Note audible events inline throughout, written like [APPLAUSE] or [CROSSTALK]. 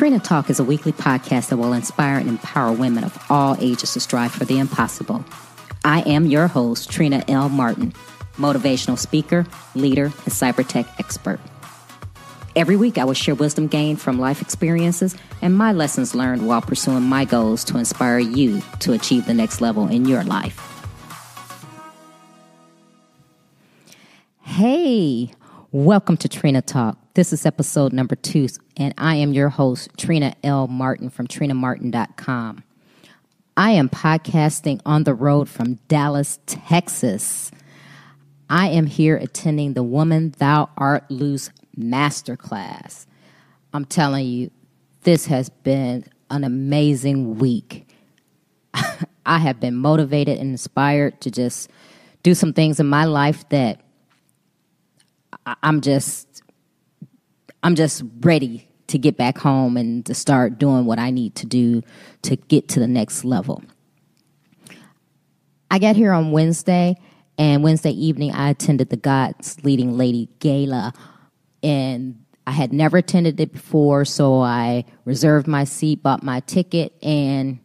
Trina Talk is a weekly podcast that will inspire and empower women of all ages to strive for the impossible. I am your host, Trina L. Martin, motivational speaker, leader, and cyber tech expert. Every week, I will share wisdom gained from life experiences and my lessons learned while pursuing my goals to inspire you to achieve the next level in your life. Hey, welcome to Trina Talk. This is episode number two, and I am your host, Trina L. Martin from trinamartin.com. I am podcasting on the road from Dallas, Texas. I am here attending the Woman Thou Art Loose Masterclass. I'm telling you, this has been an amazing week. [LAUGHS] I have been motivated and inspired to just do some things in my life that I'm just I'm just ready to get back home and to start doing what I need to do to get to the next level. I got here on Wednesday, and Wednesday evening I attended the God's Leading Lady Gala, and I had never attended it before, so I reserved my seat, bought my ticket, and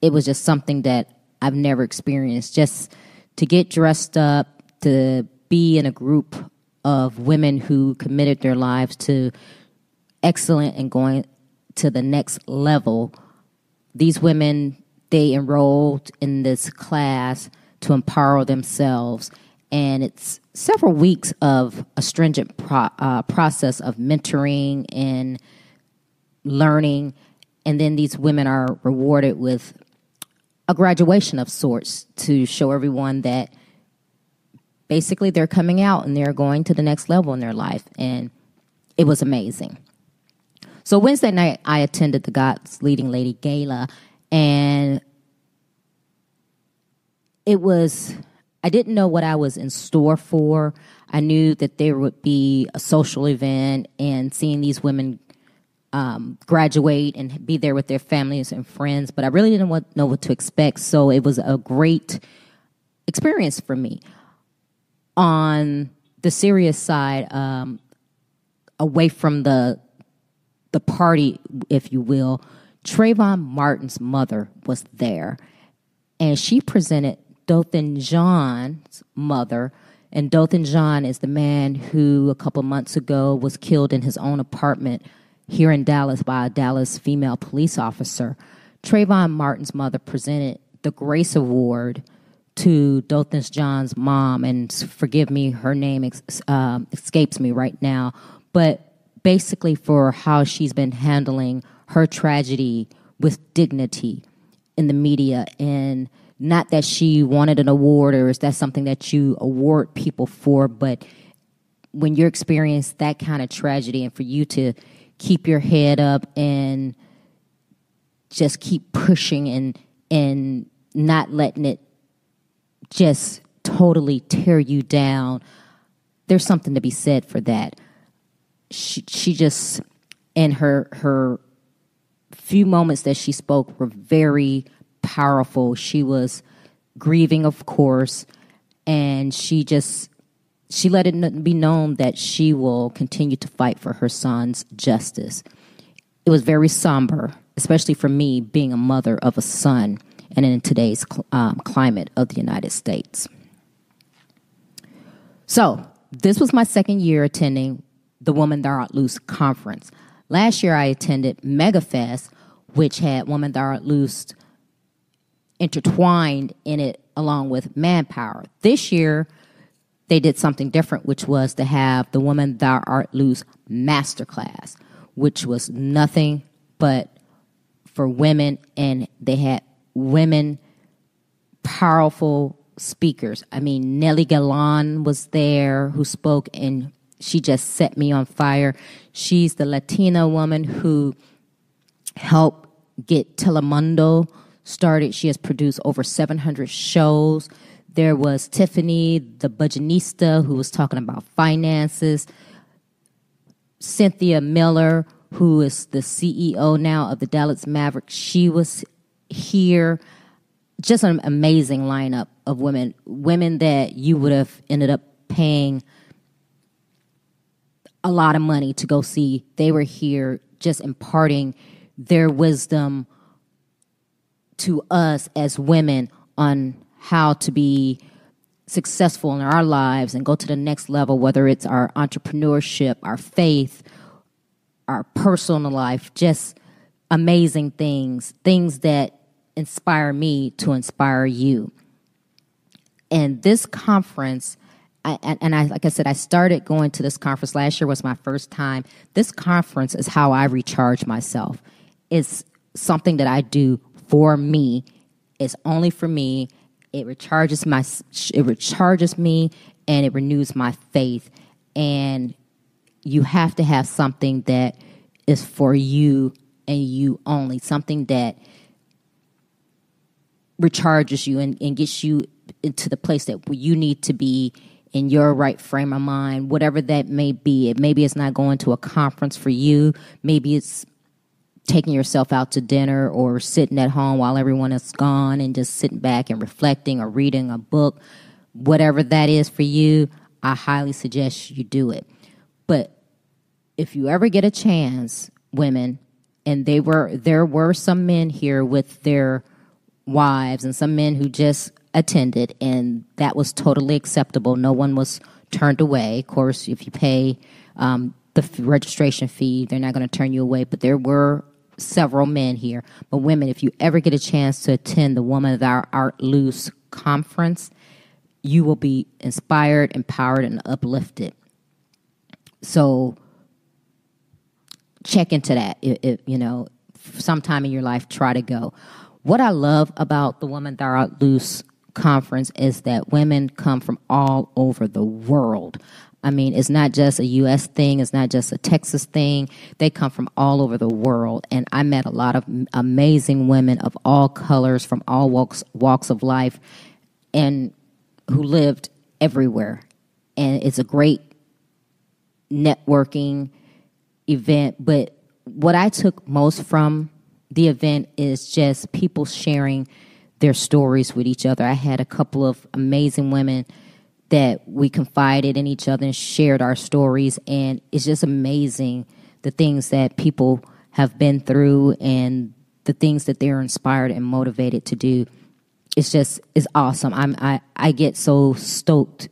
it was just something that I've never experienced. Just to get dressed up, to be in a group of women who committed their lives to excellent and going to the next level. These women, they enrolled in this class to empower themselves. And it's several weeks of a stringent pro- uh, process of mentoring and learning. And then these women are rewarded with a graduation of sorts to show everyone that basically they're coming out and they're going to the next level in their life. And it was amazing. So Wednesday night, I attended the God's Leading Lady Gala, and it was, I didn't know what I was in store for. I knew that there would be a social event and seeing these women um, graduate and be there with their families and friends, but I really didn't want, know what to expect. So it was a great experience for me on the serious side, um, away from the the party, if you will, Trayvon Martin's mother was there, and she presented Botham Jean's mother. And Botham Jean is the man who a couple months ago was killed in his own apartment here in Dallas by a Dallas female police officer. Trayvon Martin's mother presented the Grace Award to Botham Jean's mom, and forgive me, her name ex- uh, escapes me right now, but basically for how she's been handling her tragedy with dignity in the media and not that she wanted an award or is that something that you award people for but when you experience that kind of tragedy and for you to keep your head up and just keep pushing and and not letting it just totally tear you down, there's something to be said for that. She she just and her her few moments that she spoke were very powerful. She was grieving, of course, and she just she let it be known that she will continue to fight for her son's justice. It was very somber, especially for me being a mother of a son and in today's um, climate of the United States. So, this was my second year attending the Woman Thou Art Loose conference. Last year, I attended MegaFest, which had Woman Thou Art Loose intertwined in it along with Manpower. This year, they did something different, which was to have the Woman Thou Art Loose Masterclass, which was nothing but for women, and they had women, powerful speakers. I mean, Nely Galán was there who spoke, and she just set me on fire. She's the Latina woman who helped get Telemundo started. She has produced over 700 shows. There was Tiffany, the Budgetnista, who was talking about finances. Cynthia Miller, who is the CEO now of the Dallas Mavericks, she was here just an amazing lineup of women, women that you would have ended up paying a lot of money to go see. They were here just imparting their wisdom to us as women on how to be successful in our lives and go to the next level, whether it's our entrepreneurship, our faith, our personal life, just amazing things, things that inspire me to inspire you. And this conference, I, and I, like I said, I started going to this conference last year was my first time. This conference is how I recharge myself. It's something that I do for me. It's only for me. It recharges my, it recharges me, and it renews my faith. And you have to have something that is for you and you only, something that recharges you and, and gets you into the place that you need to be in your right frame of mind, whatever that may be. It maybe it's not going to a conference for you. Maybe it's taking yourself out to dinner or sitting at home while everyone is gone and just sitting back and reflecting or reading a book. Whatever that is for you, I highly suggest you do it. But if you ever get a chance, women, and they were there were some men here with their wives and some men who just attended, and that was totally acceptable. No one was turned away. Of course, if you pay um, the f- registration fee, they're not going to turn you away. But there were several men here. But women, if you ever get a chance to attend the Woman Thou Art Loose conference, you will be inspired, empowered, and uplifted. So check into that. If, you know, sometime in your life, try to go. What I love about the Woman Thou Art Loose conference is that women come from all over the world. I mean, it's not just a U.S. thing. It's not just a Texas thing. They come from all over the world, and I met a lot of amazing women of all colors, from all walks walks of life, and who lived everywhere. And it's a great networking event. But what I took most from the event is just people sharing their stories with each other. I had a couple of amazing women that we confided in each other and shared our stories, and it's just amazing the things that people have been through and the things that they're inspired and motivated to do. It's just it's awesome. I'm I I get so stoked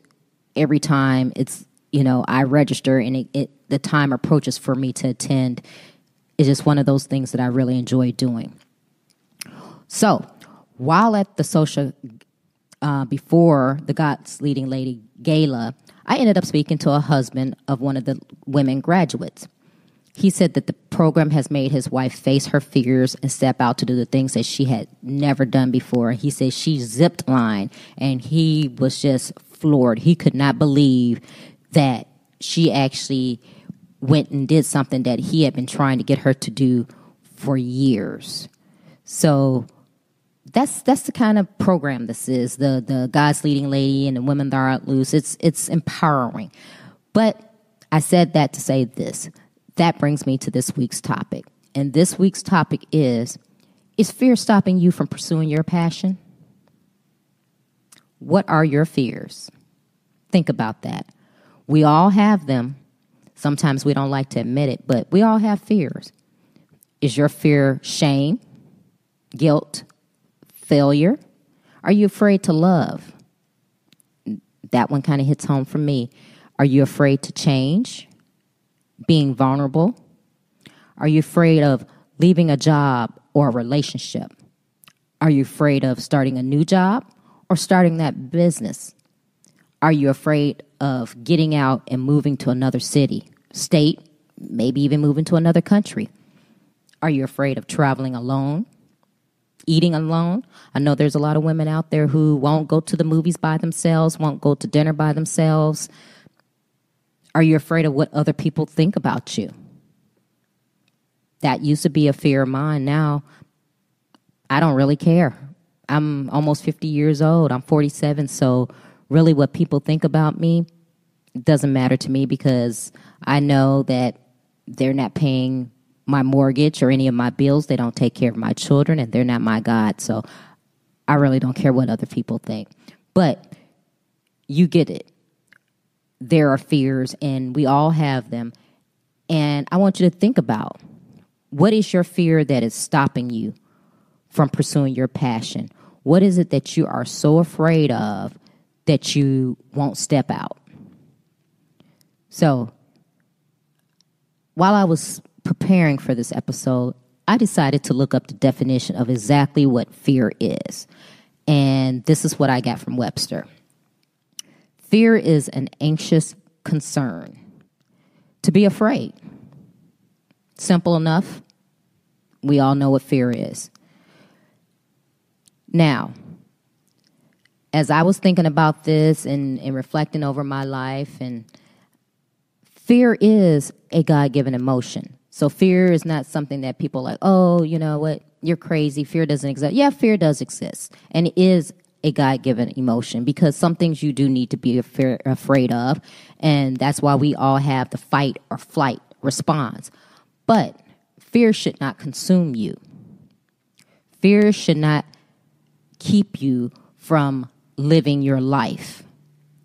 every time it's you know I register and it, it the time approaches for me to attend. It's just one of those things that I really enjoy doing. So while at the social uh, before the God's Leading Lady Gala, I ended up speaking to a husband of one of the women graduates. He said that the program has made his wife face her fears and step out to do the things that she had never done before. He said she zipped line and he was just floored. He could not believe that she actually went and did something that he had been trying to get her to do for years. So that's that's the kind of program this is the the God's leading lady and the women that are out loose. It's it's empowering. But I said that to say this. That brings me to this week's topic. And this week's topic is Is fear stopping you from pursuing your passion? What are your fears? Think about that. We all have them. Sometimes we don't like to admit it, but we all have fears. Is your fear shame, guilt, failure? Are you afraid to love? That one kind of hits home for me. Are you afraid to change? Being vulnerable? Are you afraid of leaving a job or a relationship? Are you afraid of starting a new job or starting that business? Are you afraid of getting out and moving to another city, state, maybe even moving to another country? Are you afraid of traveling alone? eating alone. I know there's a lot of women out there who won't go to the movies by themselves, won't go to dinner by themselves. Are you afraid of what other people think about you? That used to be a fear of mine. Now, I don't really care. I'm almost 50 years old. I'm 47. So, really, what people think about me doesn't matter to me because I know that they're not paying my mortgage or any of my bills. They don't take care of my children, and they're not my God. So I really don't care what other people think. But you get it. there are fears, and we all have them. And I want you to think about what is your fear that is stopping you from pursuing your passion? What is it that you are so afraid of that you won't step out? So, while I was preparing for this episode, I decided to look up the definition of exactly what fear is. And this is what I got from Webster Fear is an anxious concern, to be afraid. Simple enough. We all know what fear is. Now, as I was thinking about this and, and reflecting over my life, and fear is a God given emotion. So fear is not something that people like, oh, you know what, you're crazy. Fear doesn't exist. Yeah, fear does exist. And it is a God given emotion because some things you do need to be afraid of. And that's why we all have the fight or flight response. But fear should not consume you. Fear should not keep you from living your life.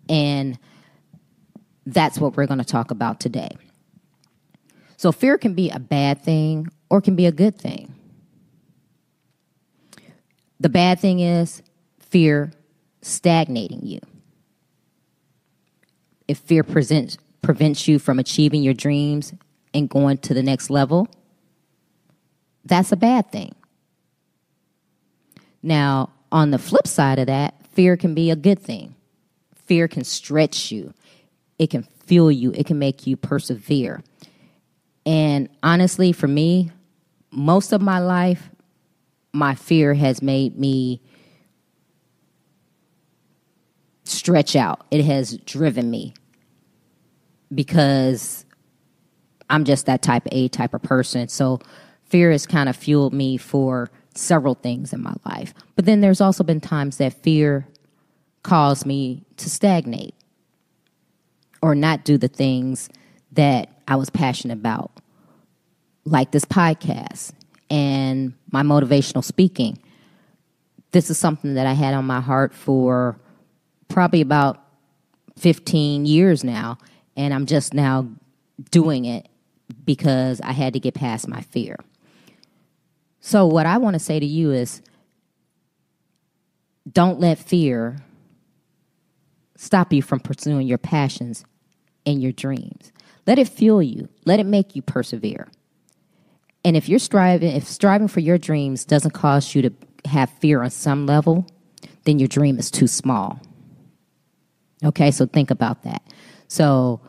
And that's what we're going to talk about today. So, fear can be a bad thing or can be a good thing. The bad thing is fear stagnating you. If fear presents, prevents you from achieving your dreams and going to the next level, that's a bad thing. Now, on the flip side of that, fear can be a good thing. Fear can stretch you, it can fuel you, it can make you persevere. And honestly, for me, most of my life, my fear has made me stretch out. It has driven me because I'm just that type A type of person. So fear has kind of fueled me for several things in my life. But then there's also been times that fear caused me to stagnate or not do the things that I was passionate about, like this podcast and my motivational speaking. This is something that I had on my heart for probably about 15 years now, and I'm just now doing it because I had to get past my fear. So, what I want to say to you is don't let fear stop you from pursuing your passions and your dreams. Let it fuel you, let it make you persevere. And if you're striving, if striving for your dreams doesn't cause you to have fear on some level, then your dream is too small. Okay, so think about that. So,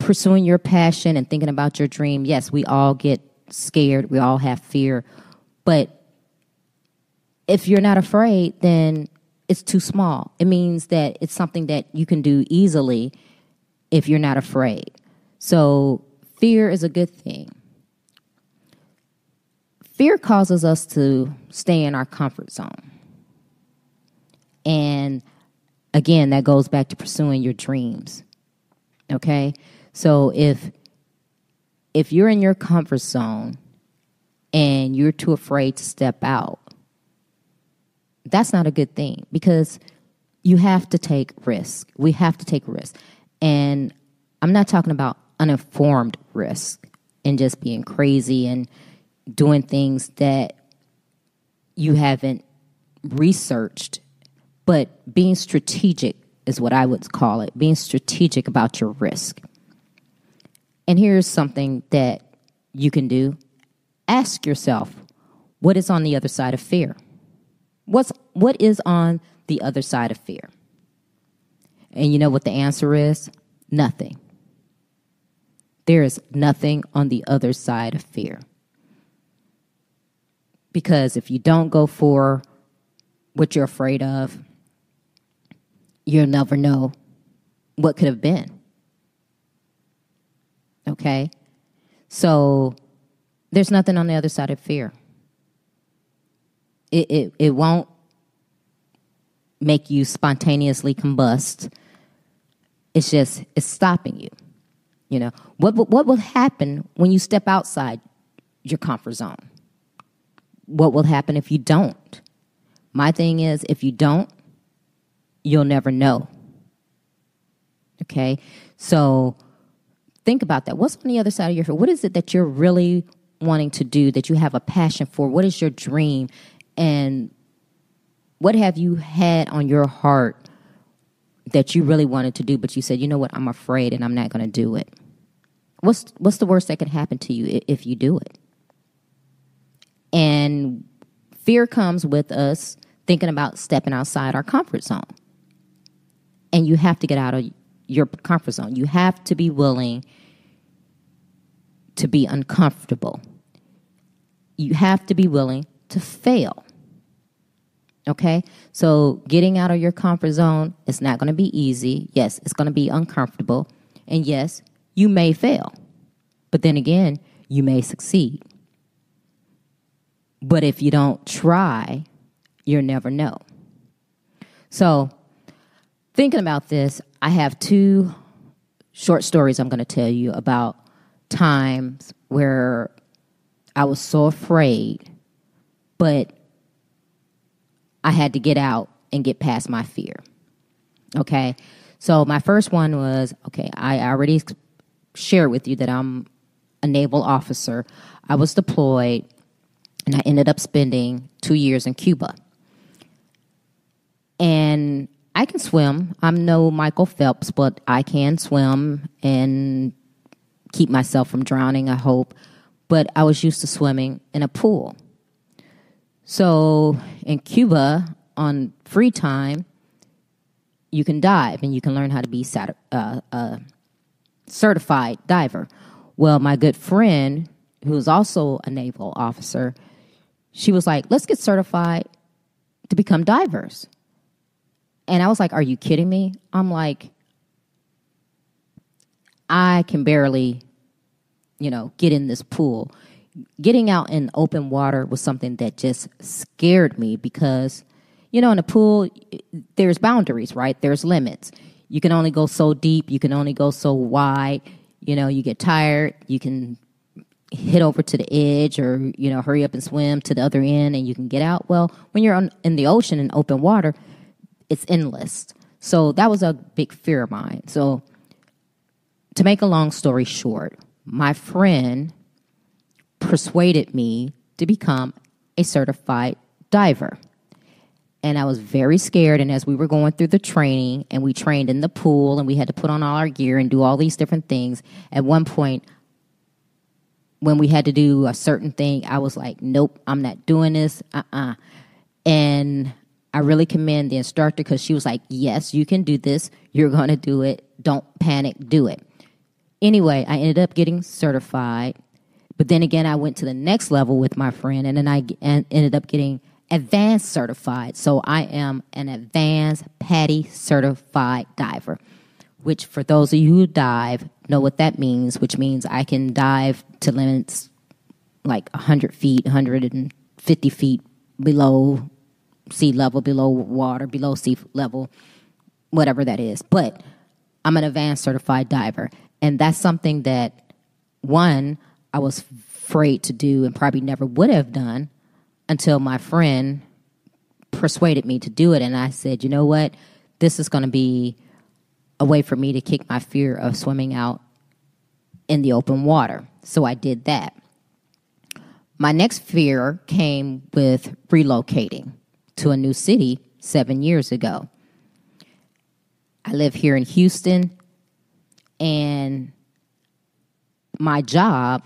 pursuing your passion and thinking about your dream, yes, we all get scared, we all have fear, but if you're not afraid, then it's too small. It means that it's something that you can do easily if you're not afraid. So, fear is a good thing. Fear causes us to stay in our comfort zone. And again, that goes back to pursuing your dreams. Okay? So if if you're in your comfort zone and you're too afraid to step out, that's not a good thing because you have to take risk. We have to take risk. And I'm not talking about uninformed risk and just being crazy and doing things that you haven't researched, but being strategic is what I would call it being strategic about your risk. And here's something that you can do ask yourself what is on the other side of fear? What's, what is on the other side of fear? And you know what the answer is? Nothing. There is nothing on the other side of fear. Because if you don't go for what you're afraid of, you'll never know what could have been. Okay? So there's nothing on the other side of fear. It, it, it won't make you spontaneously combust. It's just, it's stopping you. You know, what, what will happen when you step outside your comfort zone? What will happen if you don't? My thing is, if you don't, you'll never know. Okay. So think about that. What's on the other side of your fear? What is it that you're really wanting to do, that you have a passion for? What is your dream? And what have you had on your heart that you really wanted to do, but you said, you know what, I'm afraid and I'm not going to do it? What's, what's the worst that can happen to you if you do it? And fear comes with us thinking about stepping outside our comfort zone. And you have to get out of your comfort zone. You have to be willing to be uncomfortable. You have to be willing to fail. Okay? So, getting out of your comfort zone is not going to be easy. Yes, it's going to be uncomfortable. And yes, you may fail. But then again, you may succeed. But if you don't try, you'll never know. So, thinking about this, I have two short stories I'm going to tell you about times where I was so afraid, but I had to get out and get past my fear. Okay. So my first one was okay, I already shared with you that I'm a naval officer. I was deployed and I ended up spending two years in Cuba. And I can swim. I'm no Michael Phelps, but I can swim and keep myself from drowning, I hope. But I was used to swimming in a pool. So in Cuba, on free time, you can dive and you can learn how to be sat- uh, a certified diver. Well, my good friend, who is also a naval officer, she was like, let's get certified to become divers. And I was like, are you kidding me? I'm like, I can barely, you know, get in this pool getting out in open water was something that just scared me because, you know, in a pool, there's boundaries, right? There's limits. You can only go so deep, you can only go so wide. You know, you get tired, you can hit over to the edge or, you know, hurry up and swim to the other end and you can get out. Well, when you're on, in the ocean in open water, it's endless. So that was a big fear of mine. So, to make a long story short, my friend persuaded me to become a certified diver. And I was very scared. And as we were going through the training, and we trained in the pool, and we had to put on all our gear and do all these different things, at one point, when we had to do a certain thing, I was like, nope, I'm not doing this. Uh uh-uh. uh And I really commend the instructor because she was like, yes, you can do this. You're going to do it. Don't panic, do it. Anyway, I ended up getting certified but then again, I went to the next level with my friend, and then I ended up getting advanced certified. So I am an advanced PADI certified diver, which for those of you who dive know what that means, which means I can dive to limits like 100 feet, 150 feet below sea level, below water, below sea level, whatever that is. But I'm an advanced certified diver. And that's something that, one, I was afraid to do and probably never would have done until my friend persuaded me to do it. And I said, you know what? This is going to be a way for me to kick my fear of swimming out in the open water. So I did that. My next fear came with relocating to a new city seven years ago. I live here in Houston, and my job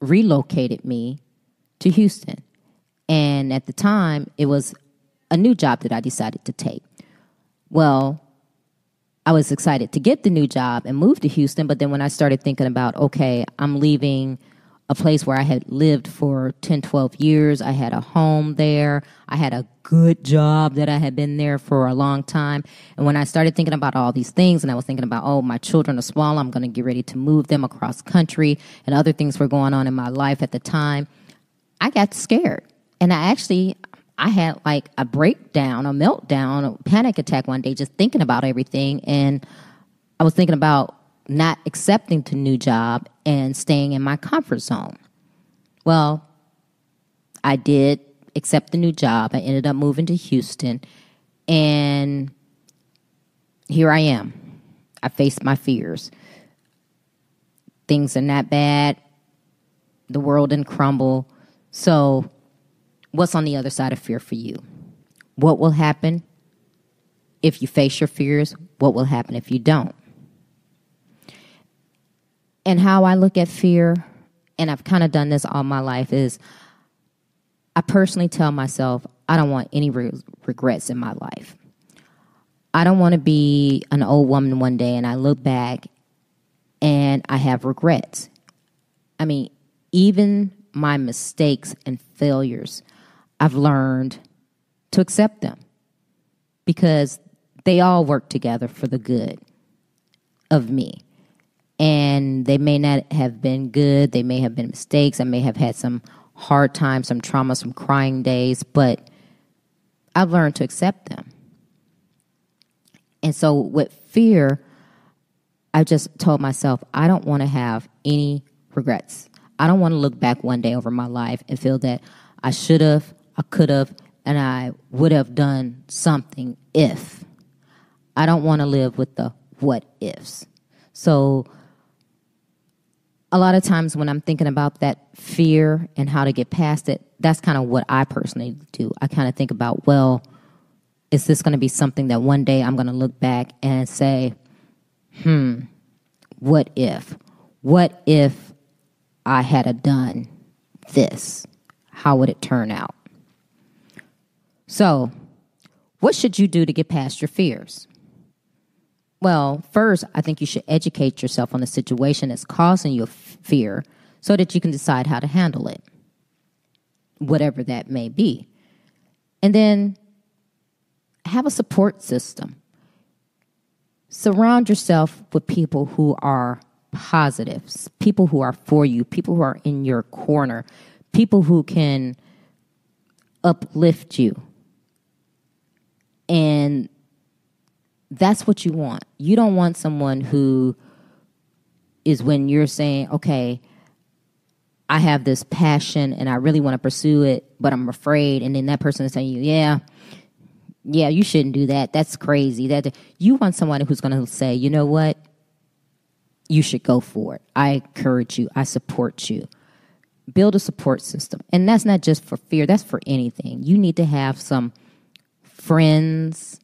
relocated me to Houston. And at the time, it was a new job that I decided to take. Well, I was excited to get the new job and move to Houston, but then when I started thinking about, okay, I'm leaving a place where I had lived for 10, 12 years. I had a home there. I had a good job that I had been there for a long time. And when I started thinking about all these things and I was thinking about, oh, my children are small, I'm going to get ready to move them across country and other things were going on in my life at the time, I got scared. And I actually, I had like a breakdown, a meltdown, a panic attack one day just thinking about everything. And I was thinking about not accepting the new job and staying in my comfort zone. Well, I did accept the new job. I ended up moving to Houston, and here I am. I faced my fears. Things are not bad. The world didn't crumble. So, what's on the other side of fear for you? What will happen if you face your fears? What will happen if you don't? And how I look at fear, and I've kind of done this all my life, is I personally tell myself I don't want any re- regrets in my life. I don't want to be an old woman one day and I look back and I have regrets. I mean, even my mistakes and failures, I've learned to accept them because they all work together for the good of me. And they may not have been good, they may have been mistakes, I may have had some hard times, some trauma, some crying days, but I've learned to accept them. And so with fear, I just told myself, I don't want to have any regrets. I don't want to look back one day over my life and feel that I should have, I could have, and I would have done something if. I don't want to live with the what ifs. So a lot of times when I'm thinking about that fear and how to get past it, that's kind of what I personally do. I kind of think about, well, is this going to be something that one day I'm going to look back and say, hmm, what if? What if I had done this? How would it turn out? So, what should you do to get past your fears? Well, first, I think you should educate yourself on the situation that's causing you fear so that you can decide how to handle it, whatever that may be. And then have a support system. Surround yourself with people who are positive, people who are for you, people who are in your corner, people who can uplift you. And that's what you want. You don't want someone who is when you're saying, okay, I have this passion and I really want to pursue it, but I'm afraid. And then that person is telling you, yeah, yeah, you shouldn't do that. That's crazy. That you want someone who's going to say, you know what, you should go for it. I encourage you. I support you. Build a support system, and that's not just for fear. That's for anything. You need to have some friends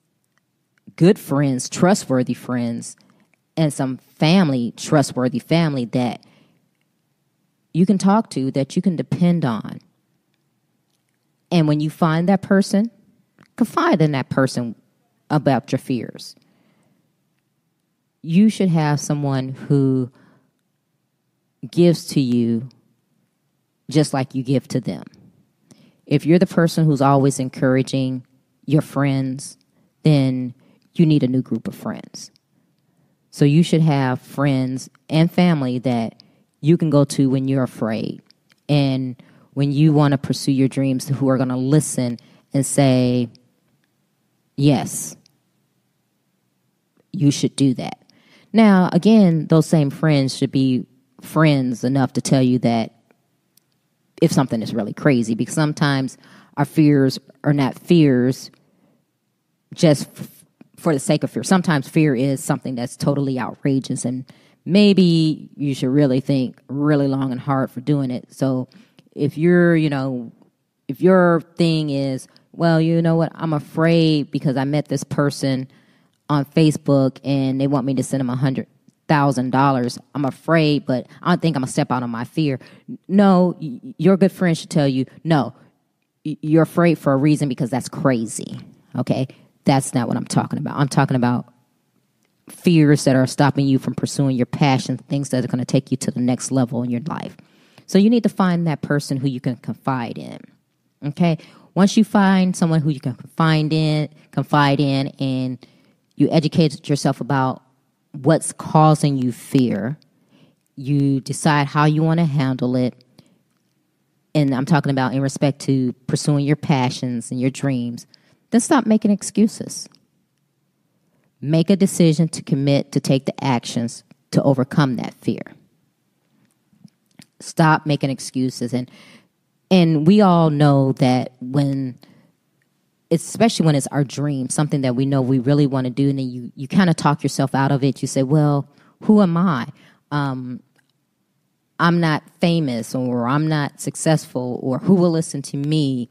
good friends, trustworthy friends, and some family, trustworthy family that you can talk to, that you can depend on. And when you find that person, confide in that person about your fears. You should have someone who gives to you just like you give to them. If you're the person who's always encouraging your friends, then you need a new group of friends. So you should have friends and family that you can go to when you're afraid and when you want to pursue your dreams who are going to listen and say, yes, you should do that. Now, again, those same friends should be friends enough to tell you that if something is really crazy, because sometimes our fears are not fears just for the sake of fear. Sometimes fear is something that's totally outrageous and maybe you should really think really long and hard for doing it. So if you're, you know, if your thing is, well, you know what, I'm afraid because I met this person on Facebook and they want me to send them a hundred thousand dollars. I'm afraid, but I don't think I'm gonna step out on my fear. No, your good friend should tell you, no, you're afraid for a reason because that's crazy. Okay, that's not what I'm talking about. I'm talking about fears that are stopping you from pursuing your passion, things that are going to take you to the next level in your life. So you need to find that person who you can confide in. Okay? Once you find someone who you can confide in, confide in and you educate yourself about what's causing you fear, you decide how you want to handle it. And I'm talking about in respect to pursuing your passions and your dreams then stop making excuses. Make a decision to commit to take the actions to overcome that fear. Stop making excuses and and we all know that when especially when it's our dream, something that we know we really want to do, and then you you kind of talk yourself out of it. You say, "Well, who am I? Um, I'm not famous, or I'm not successful, or who will listen to me?"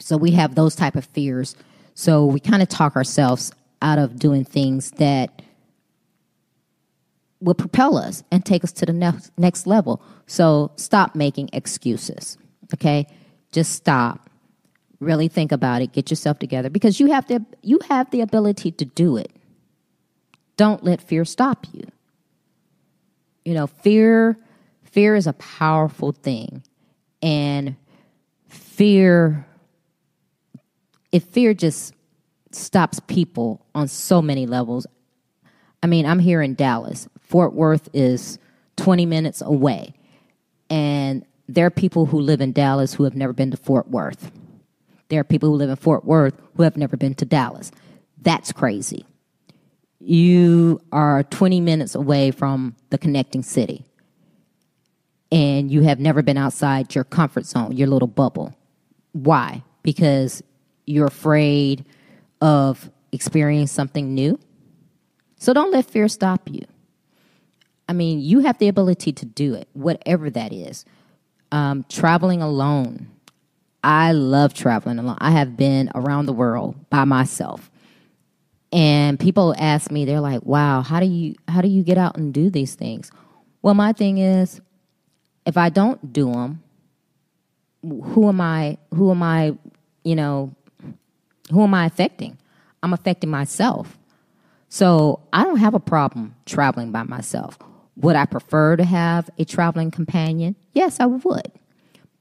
So we have those type of fears. So we kind of talk ourselves out of doing things that will propel us and take us to the next next level. So stop making excuses. Okay? Just stop. Really think about it. Get yourself together because you have the you have the ability to do it. Don't let fear stop you. You know, fear fear is a powerful thing. And fear if fear just stops people on so many levels. I mean, I'm here in Dallas. Fort Worth is 20 minutes away. And there are people who live in Dallas who have never been to Fort Worth. There are people who live in Fort Worth who have never been to Dallas. That's crazy. You are 20 minutes away from the connecting city. And you have never been outside your comfort zone, your little bubble. Why? Because you're afraid of experiencing something new. So don't let fear stop you. I mean, you have the ability to do it, whatever that is. Um, traveling alone. I love traveling alone. I have been around the world by myself. And people ask me, they're like, "Wow, how do you how do you get out and do these things?" Well, my thing is, if I don't do them, who am I? Who am I? You know, who am I affecting? I'm affecting myself. So I don't have a problem traveling by myself. Would I prefer to have a traveling companion? Yes, I would.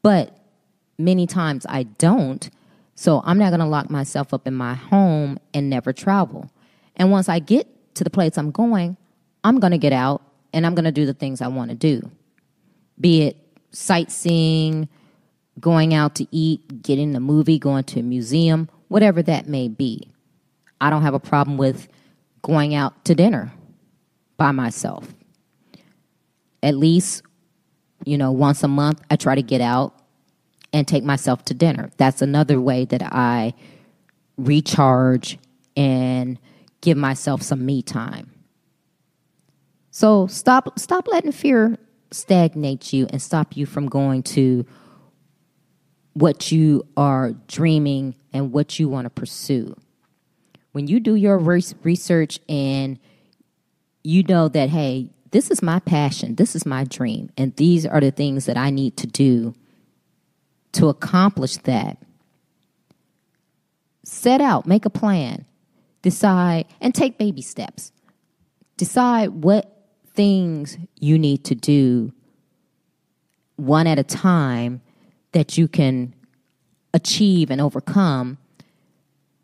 But many times I don't. So I'm not going to lock myself up in my home and never travel. And once I get to the place I'm going, I'm going to get out and I'm going to do the things I want to do. Be it sightseeing, going out to eat, getting a movie, going to a museum, whatever that may be. I don't have a problem with going out to dinner by myself. At least, you know, once a month, I try to get out and take myself to dinner. That's another way that I recharge and give myself some me time. So stop stop letting fear stagnate you and stop you from going to what you are dreaming and what you want to pursue. When you do your research and you know that, hey, this is my passion, this is my dream, and these are the things that I need to do to accomplish that, set out, make a plan, decide, and take baby steps. Decide what things you need to do one at a time that you can achieve and overcome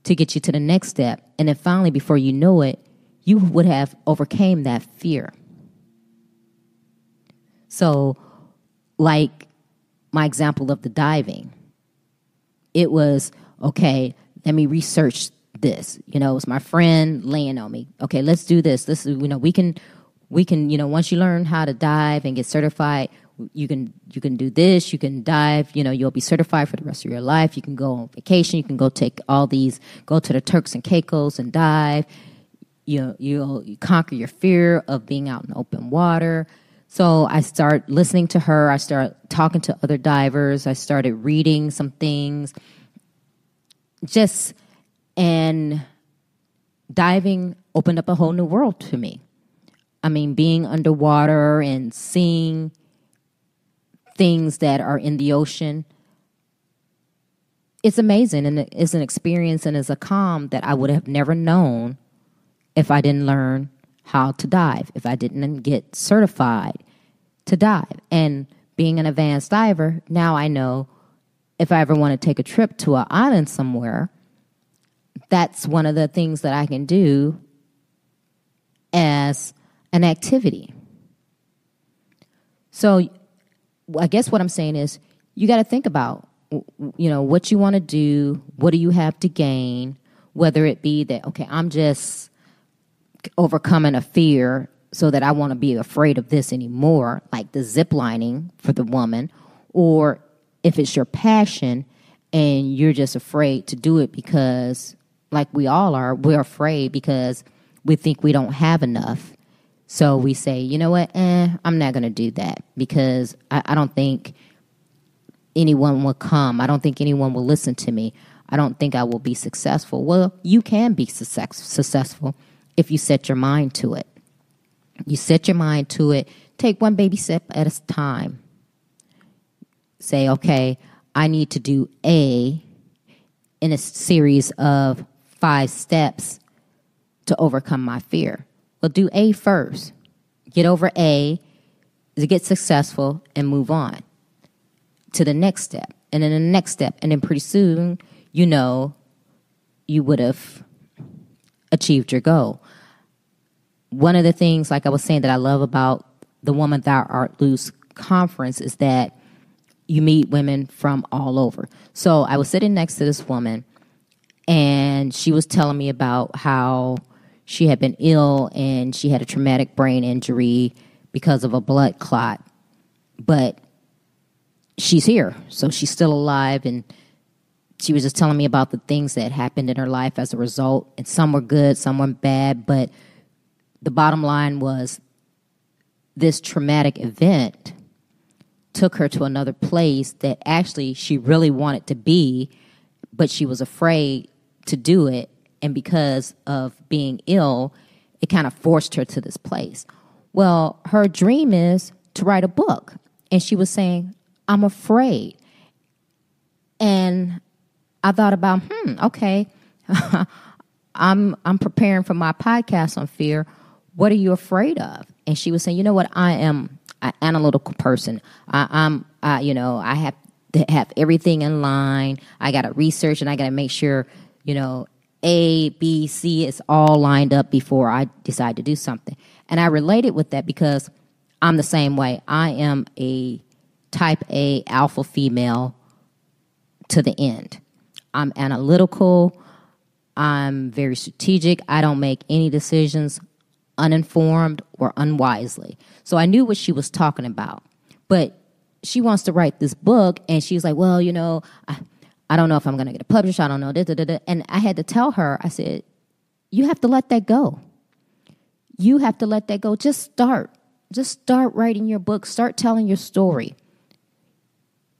to get you to the next step. And then finally, before you know it, you would have overcame that fear. So, like my example of the diving, it was okay, let me research this. You know, it was my friend laying on me. Okay, let's do this. This is, you know, we can, we can, you know, once you learn how to dive and get certified, you can you can do this you can dive you know you'll be certified for the rest of your life. You can go on vacation you can go take all these go to the turks and caicos and dive. You know you'll you conquer your fear of being out in open water. So i start listening to her. I start talking to other divers. I started reading some things. Just and diving opened up a whole new world to me. I mean being underwater and seeing things that are in the ocean. It's amazing and it's an experience and it's a calm that I would have never known if I didn't learn how to dive, if I didn't get certified to dive. And being an advanced diver, now I know if I ever want to take a trip to an island somewhere, that's one of the things that I can do as an activity. So I guess what I'm saying is you got to think about you know what you want to do, what do you have to gain, whether it be that okay, I'm just overcoming a fear so that I want to be afraid of this anymore, like the zip lining for the woman, or if it's your passion and you're just afraid to do it because, like we all are, we're afraid because we think we don't have enough. So we say, you know what, eh, I'm not going to do that because I, I don't think anyone will come. I don't think anyone will listen to me. I don't think I will be successful. Well, you can be success, successful if you set your mind to it. You set your mind to it, take one baby step at a time. Say, okay, I need to do A in a series of five steps to overcome my fear. Do A first. Get over A, to get successful, and move on to the next step, and then the next step. And then pretty soon, you know, you would have achieved your goal. One of the things, like I was saying, that I love about the Woman Thou Art Loose conference is that you meet women from all over. So I was sitting next to this woman, and she was telling me about how she had been ill and she had a traumatic brain injury because of a blood clot. But she's here, so she's still alive. And she was just telling me about the things that happened in her life as a result. And some were good, some were bad. But the bottom line was this traumatic event took her to another place that actually she really wanted to be, but she was afraid to do it. And because of being ill, it kind of forced her to this place. Well, her dream is to write a book. And she was saying, I'm afraid. And I thought about, hmm, okay, [LAUGHS] I'm I'm preparing for my podcast on fear. What are you afraid of? And she was saying, you know what, I am an analytical person. I, I'm, you know, I have to have everything in line. I got to research and I got to make sure, you know, A, B, C is all lined up before I decide to do something. And I related with that because I'm the same way. I am a type A alpha female to the end. I'm analytical. I'm very strategic. I don't make any decisions uninformed or unwisely. So I knew what she was talking about. But she wants to write this book, and she's like, Well, you know, I, I don't know if I'm going to get a publisher. I don't know. Da, da, da, and I had to tell her, I said, You have to let that go. You have to let that go. Just start. Just start writing your book. Start telling your story.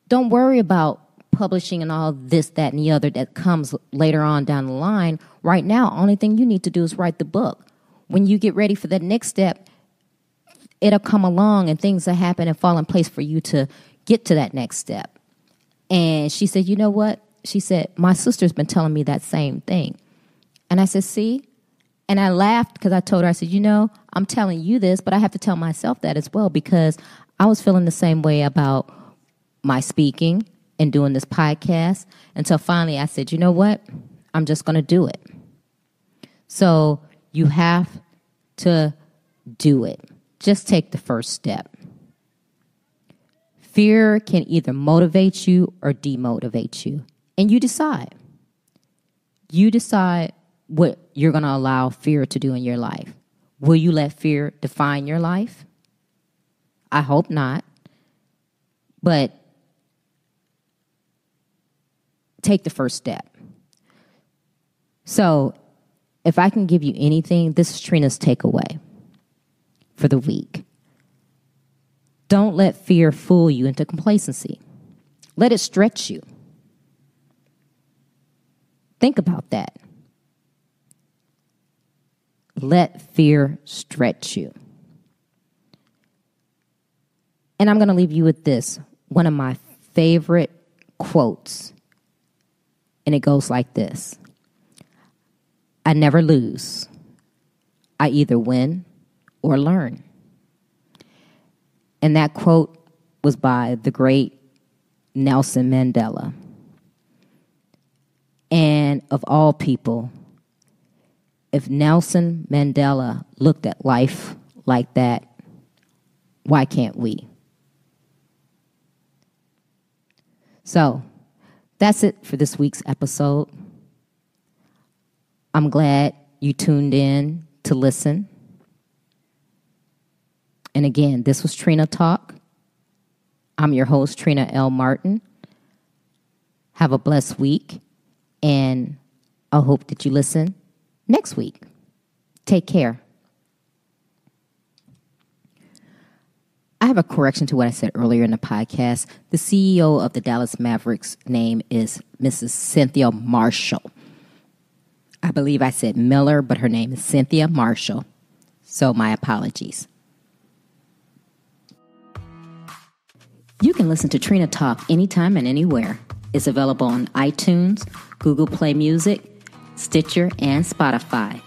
Don't worry about publishing and all this, that, and the other that comes later on down the line. Right now, only thing you need to do is write the book. When you get ready for that next step, it'll come along and things will happen and fall in place for you to get to that next step. And she said, You know what? She said, My sister's been telling me that same thing. And I said, See? And I laughed because I told her, I said, You know, I'm telling you this, but I have to tell myself that as well because I was feeling the same way about my speaking and doing this podcast until finally I said, You know what? I'm just going to do it. So you have to do it. Just take the first step. Fear can either motivate you or demotivate you, and you decide. You decide what you're going to allow fear to do in your life. Will you let fear define your life? I hope not. But take the first step. So, if I can give you anything, this is Trina's takeaway for the week. Don't let fear fool you into complacency. Let it stretch you. Think about that. Let fear stretch you. And I'm going to leave you with this one of my favorite quotes. And it goes like this I never lose. I either win or learn. And that quote was by the great Nelson Mandela. And of all people, if Nelson Mandela looked at life like that, why can't we? So that's it for this week's episode. I'm glad you tuned in to listen. And again, this was Trina Talk. I'm your host, Trina L. Martin. Have a blessed week, and I hope that you listen next week. Take care. I have a correction to what I said earlier in the podcast. The CEO of the Dallas Mavericks name is Mrs. Cynthia Marshall. I believe I said Miller, but her name is Cynthia Marshall. So my apologies. You can listen to Trina Talk anytime and anywhere. It's available on iTunes, Google Play Music, Stitcher, and Spotify.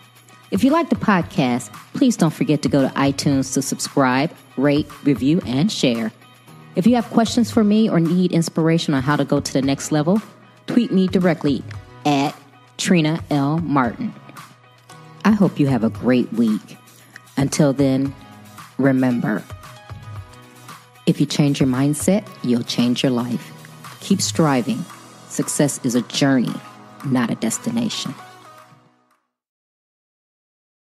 If you like the podcast, please don't forget to go to iTunes to subscribe, rate, review, and share. If you have questions for me or need inspiration on how to go to the next level, tweet me directly at Trina L. Martin. I hope you have a great week. Until then, remember if you change your mindset, you'll change your life. Keep striving. Success is a journey, not a destination.